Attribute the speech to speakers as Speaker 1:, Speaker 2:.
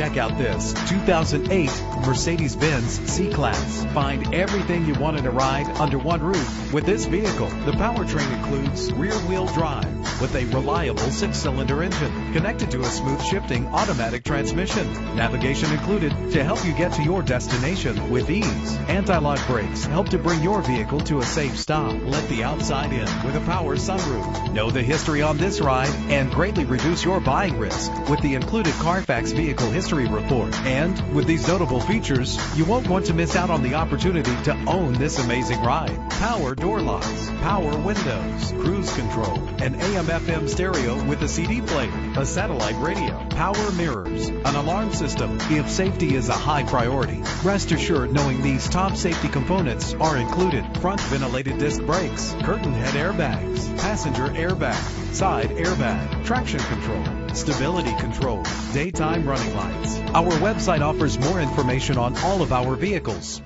Speaker 1: Check out this 2008 Mercedes-Benz C-Class. Find everything you want in a ride under one roof with this vehicle. The powertrain includes rear-wheel drive with a reliable six-cylinder engine connected to a smooth shifting automatic transmission. Navigation included to help you get to your destination with ease. Anti-lock brakes help to bring your vehicle to a safe stop. Let the outside in with a power sunroof. Know the history on this ride and greatly reduce your buying risk with the included Carfax Vehicle History Report. And with these notable features, you won't want to miss out on the opportunity to own this amazing ride. Power door locks, power windows, cruise control, an AM FM stereo with a CD player, a satellite radio, power mirrors, an alarm system. If safety is a high priority, rest assured knowing these top safety components are included. Front ventilated disc brakes, curtain head airbags, passenger airbag, side airbag, traction control, stability control, daytime running lights. Our website offers more information on all of our vehicles.